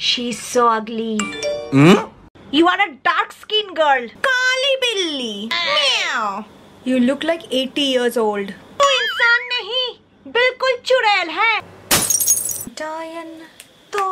She's so ugly. Hmm? You are a dark skinned girl. काली बिल्ली. Meow. You look like 80 years old. तू इंसान नहीं, बिल्कुल चुड़ैल है. डायन तो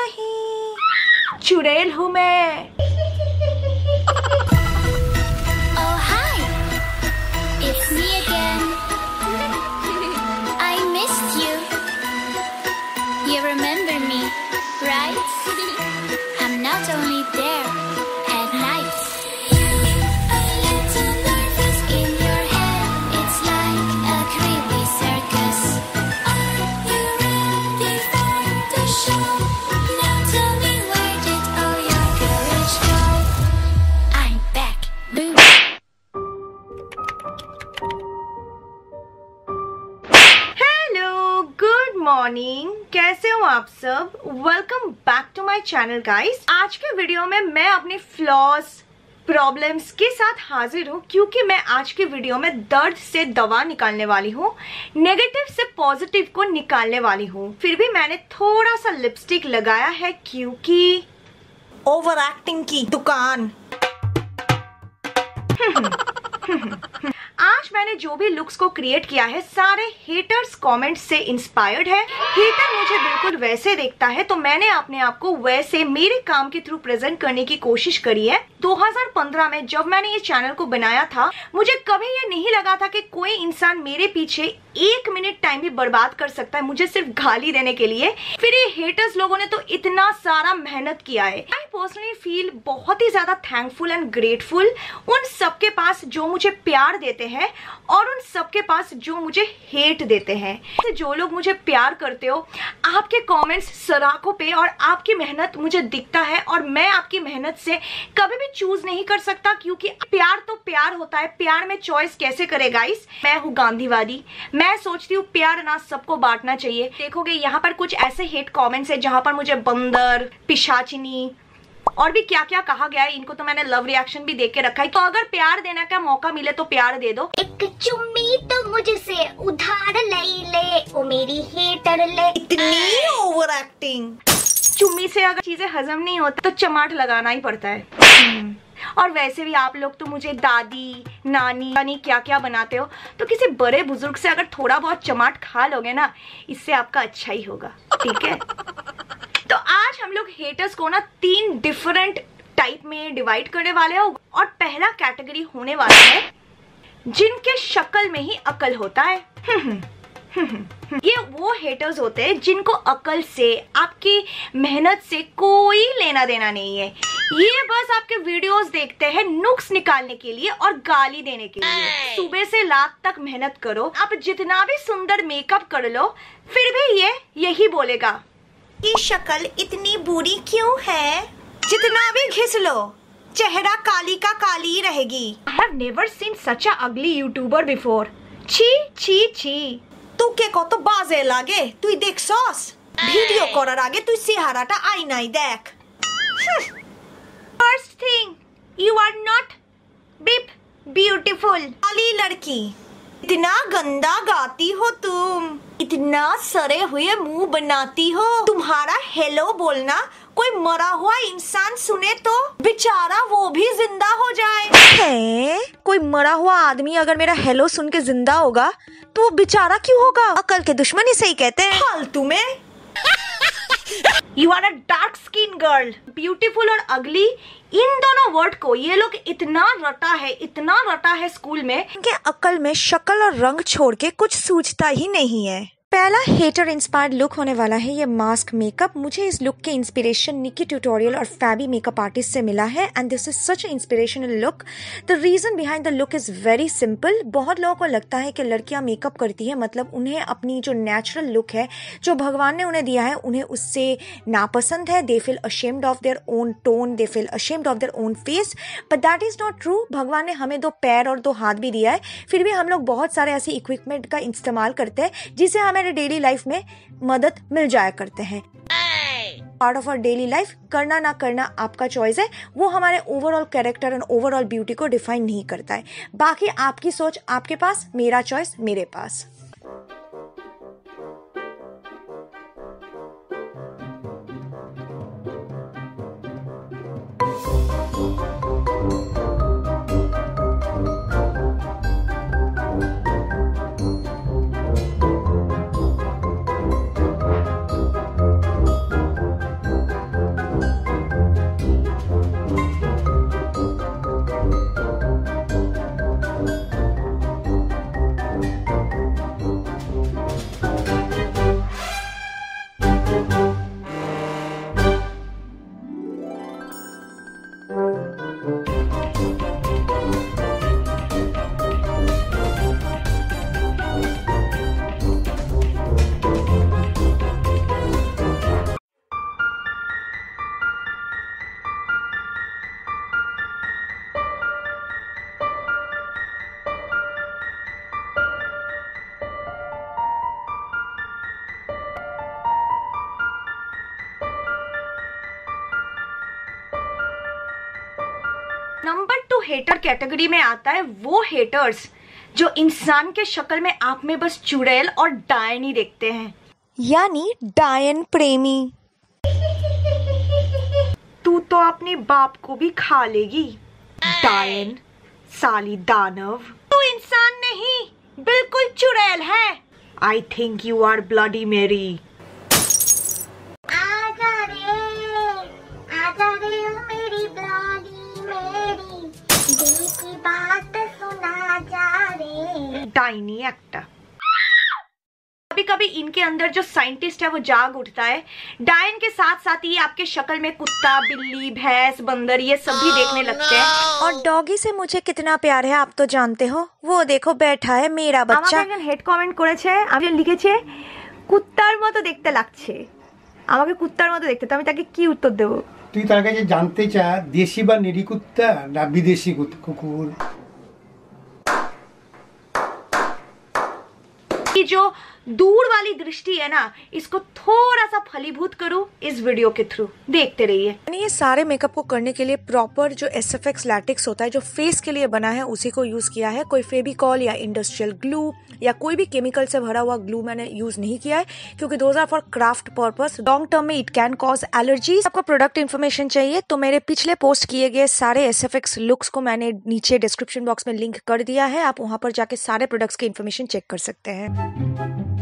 नहीं चुड़ैल हूँ मैं. मॉर्निंग कैसे हो आप सब? Welcome back to my channel guys आज के वीडियो में मैं अपने फ्लॉस प्रॉब्लम्स के साथ हाजिर हूँ क्योंकि मैं आज के वीडियो में दर्द से दवा निकालने वाली हूँ नेगेटिव से पॉजिटिव को निकालने वाली हूँ। फिर भी मैंने थोड़ा सा लिपस्टिक लगाया है क्योंकि ओवर एक्टिंग की दुकान। आज मैंने जो भी लुक्स को क्रिएट किया है, सारे हेटर्स कमेंट से इंस्पायर्ड है। हेटर मुझे बिल्कुल वैसे देखता है तो मैंने अपने आप को वैसे मेरे काम के थ्रू प्रेजेंट करने की कोशिश करी है। 2015 में जब मैंने ये चैनल को बनाया था, मुझे कभी ये नहीं लगा था कि कोई इंसान मेरे पीछे एक मिनट टाइम भी बर्बाद कर सकता है, मुझे सिर्फ़ गाली देने के लिए। फिर ये हेटर्स लोगों ने तो इतना सारा मेहनत किया है। आई पर्सनली फील बहुत ही ज़्यादा थैंकफुल एंड ग्रेटफुल उन सबके पास जो मुझे प्यार देते हैं। और उन सबके पास जो मुझे हेट देते हैं। तो जो लोग मुझे प्यार करते हो, आपके कमेंट्स सराखों पे और आपकी मेहनत मुझे दिखता है और मैं आपकी मेहनत से कभी भी चूज़ नहीं कर सकता क्योंकि प्यार तो प्यार होता है। प्यार में चॉइस कैसे करे गाइस मैं हूँ गांधीवादी। मैं सोचती हूँ प्यार ना सबको बांटना चाहिए। देखोगे, यहाँ पर कुछ ऐसे हेट कॉमेंट्स है जहाँ पर मुझे बंदर, पिशाचिनी और भी क्या क्या कहा गया है इनको तो मैंने लव रिएक्शन भी देख के रखा है। तो अगर प्यार देने का मौका मिले तो प्यार दे दो। एक चुम्मी तो मुझसे उधार ले ले ओ मेरी हेटर ले। इतनी ओवर एक्टिंग चुम्मी से अगर चीज़ें हजम नहीं होती तो चमाट लगाना ही पड़ता है। हम्म। और वैसे भी आप लोग तो मुझे दादी नानी यानी क्या क्या बनाते हो तो किसी बड़े बुज़ुर्ग से अगर थोड़ा बहुत चमाट खा लोगे ना इससे आपका अच्छा ही होगा। ठीक है? तो आज हम लोग हेटर्स को ना तीन डिफरेंट टाइप में डिवाइड करने वाले हो और पहला कैटेगरी होने वाला है जिनके शक्ल में ही अकल होता है। ये वो हेटर्स होते हैं जिनको अकल से आपकी मेहनत से कोई लेना देना नहीं है। ये बस आपके वीडियोस देखते हैं नुक्स निकालने के लिए और गाली देने के लिए। सुबह से रात तक मेहनत करो आप जितना भी सुंदर मेकअप कर लो फिर भी ये यही बोलेगा। की शक्ल इतनी बुरी क्यों है जितना भी घिस लो चेहरा काली का काली ही रहेगी I have never seen such a ugly YouTuber before. ছি ছি ছি তোকে কত বাজে লাগে তুই দেখছস ভিডিও করার আগে তুই চেহারাটা আয়নায় দেখ First thing, you are not bip beautiful. काली लड़की इतना गंदा गाती हो तुम। इतना सरे हुए मुँह बनाती हो। तुम्हारा हेलो बोलना कोई मरा हुआ इंसान सुने तो बेचारा वो भी ज़िंदा हो जाए। है? कोई मरा हुआ आदमी अगर मेरा हेलो सुन के ज़िंदा होगा तो वो बेचारा क्यों होगा? अकल के दुश्मनी सही ही कहते हैं। फालतू में। You are a dark skin girl beautiful और अगली इन दोनों वर्ड को ये लोग इतना रटा है, इतना रटा है स्कूल में इनके अकल में शक्ल और रंग छोड़ के कुछ सूझता ही नहीं है। पहला हेटर इंस्पायर्ड लुक होने वाला है, ये मास्क मेकअप मुझे इस लुक के इंस्पिरेशन निकी ट्यूटोरियल और फैबी मेकअप आर्टिस्ट से मिला है and this is such inspirational look the reason behind the look is very simple बहुत लोगों को लगता है कि लड़कियाँ मेकअप करती है मतलब उन्हें अपनी जो नेचुरल लुक है, जो भगवान ने उन्हें दिया है, उन्हें उससे नापसंद है। They feel ashamed of their own tone they feel ashamed of their own face but that is not true भगवान ने हमें दो पैर और दो हाथ भी दिया है। फिर भी हम लोग बहुत सारे ऐसे इक्विपमेंट का इस्तेमाल करते हैं जिससे हमारे डेली लाइफ में मदद मिल जाया करते हैं। Part of our daily life करना ना करना आपका चॉइस है। वो हमारे overall character and overall beauty को डिफाइन नहीं करता है। बाकी आपकी सोच आपके पास, मेरा चॉइस मेरे पास। नंबर टू हेटर कैटेगरी में आता है वो हेटर्स जो इंसान के शक्ल में आप में बस चुड़ैल और डायन ही देखते हैं। यानी डायन प्रेमी। तू तो अपने बाप को भी खा लेगी। डायन साली दानव। तू इंसान नहीं बिल्कुल चुड़ैल है। I think you are bloody Mary रे डाइनी एक्टर कभी कभी इनके अंदर जो साइंटिस्ट है वो जाग उठता है डायन के साथ साथ ही आपके शक्ल में कुत्ता बिल्ली भैंस बंदर ये सब भी देखने लगते हैं और डॉगी से मुझे कितना प्यार है आप तो जानते हो वो देखो बैठा है मेरा আমাকে बच्चा একজন হেড কমেন্ট করেছে আমি লিখেছে কুত্তার মতো দেখতে লাগছে আমাকে কুত্তার মতো দেখতে তো আমি তাকে কি উত্তর দেবো তুই তার কাছে জানতে চা দেশি বা নিরিকুত্তা না বিদেশি কুত- কুকুর जो दूर वाली दृष्टि है ना, इसको थोड़ा सा फलीभूत करूँ इस वीडियो के थ्रू देखते रहिए। ये सारे मेकअप को करने के लिए प्रॉपर जो एस एफ़ एक्स लैटिक्स होता है, जो फेस के लिए बना है, उसी को यूज़ किया है। कोई फेबिकॉल या इंडस्ट्रियल ग्लू या कोई भी केमिकल से भरा हुआ ग्लू मैंने यूज़ नहीं किया है, क्योंकि those are for craft purpose long term में इट कैन कॉज एलर्जी आपको प्रोडक्ट इन्फॉर्मेशन चाहिए तो मेरे पिछले पोस्ट किए गए सारे एस एफ़ एक्स लुक्स को मैंने नीचे डिस्क्रिप्शन बॉक्स में लिंक कर दिया है। आप वहाँ पर जाके सारे प्रोडक्ट्स की इन्फॉर्मेशन चेक कर सकते हैं।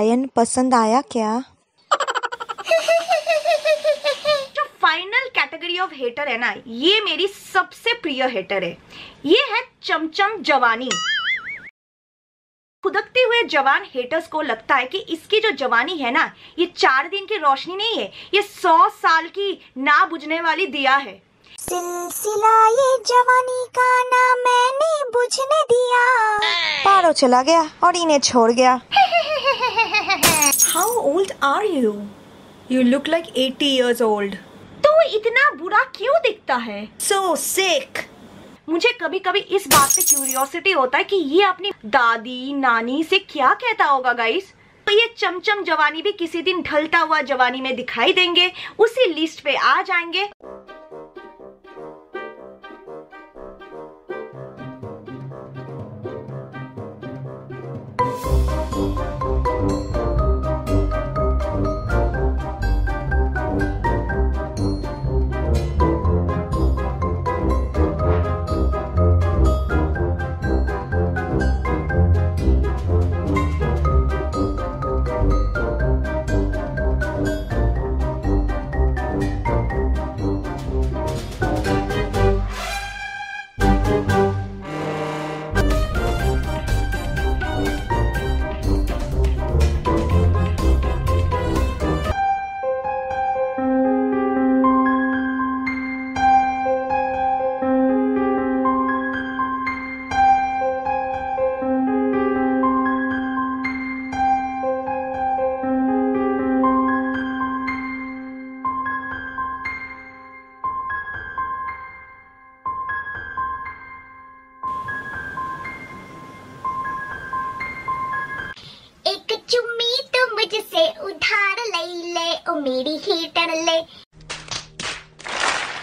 डायन पसंद आया क्या? जो फाइनल कैटेगरी ऑफ़ हेटर है ना ये मेरी सबसे प्रिय हेटर है। ये है चमचम जवानी। खुदकते हुए जवान हेटर्स को लगता है कि इसकी जो जवानी है ना ये चार दिन की रोशनी नहीं है ये सौ साल की ना बुझने वाली दिया है। सिलसिला ये जवानी का ना मैंने बुझने दिया। पारो चला गया और इन्हें छोड़ गया। How you? You look like 80 years old तो इतना बुरा क्यों दिखता है सो sick. मुझे कभी कभी इस बात से क्यूरियोसिटी होता है कि ये अपनी दादी नानी से क्या कहता होगा गाइस तो ये चमचम जवानी भी किसी दिन ढलता हुआ जवानी में दिखाई देंगे उसी लिस्ट पे आ जाएँगे मेरी हीटर ले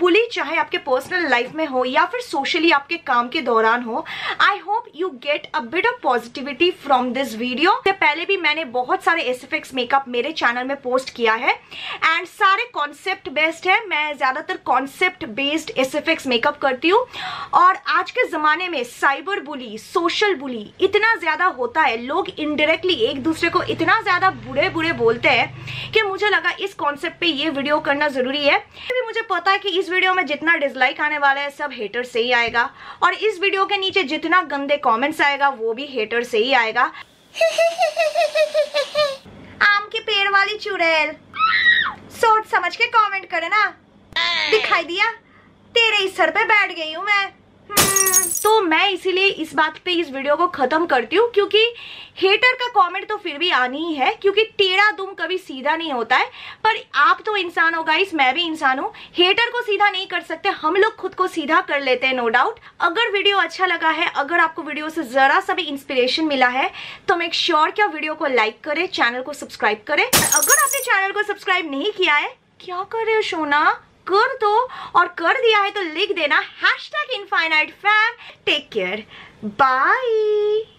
बुली, चाहे आपके पर्सनल लाइफ में हो या फिर सोशली आपके काम के दौरान हो I hope you get a bit of positivity from this video पहले भी मैंने बहुत सारे एस एफ़ एक्स मेकअप मेरे चैनल में पोस्ट किया है एंड सारे कॉन्सेप्ट बेस्ड है। मैं ज़्यादातर concept based S F X makeup करती हूँ। और आज के जमाने में साइबर बुली सोशल बुली इतना ज़्यादा होता है, लोग इनडायरेक्टली एक दूसरे को इतना ज़्यादा बुरे बुरे बोलते हैं कि मुझे लगा इस कॉन्सेप्ट पे ये वीडियो करना ज़रूरी है। भी मुझे पता है कि इस वीडियो में जितना डिसलाइक आने वाला है, सब हेटर से ही आएगा। और इस वीडियो के नीचे जितना गंदे कमेंट्स आएगा, वो भी हेटर से ही आएगा। आम के पेड़ वाली चुड़ैल। सोच समझ के कमेंट करे ना। दिखाई दिया? तेरे इस सर पे बैठ गई हूँ मैं। तो मैं इसीलिए इस बात पे इस वीडियो को खत्म करती हूँ, क्योंकि हेटर का कमेंट तो फिर भी आनी ही है, क्योंकि टेढ़ा दुम कभी सीधा नहीं होता है। पर आप तो इंसान हो गाइस मैं भी इंसान हूँ। हेटर को सीधा नहीं कर सकते, हम लोग खुद को सीधा कर लेते हैं नो डाउट अगर वीडियो अच्छा लगा है, अगर आपको वीडियो से जरा सा भी इंस्पिरेशन मिला है तो मेक श्योर क्या वीडियो को लाइक करे चैनल को सब्सक्राइब करे। अगर आपने चैनल को सब्सक्राइब नहीं किया है, क्या कर रहे हो सोना कर दो और कर दिया है तो लिख देना। Hashtag infinite fam take care bye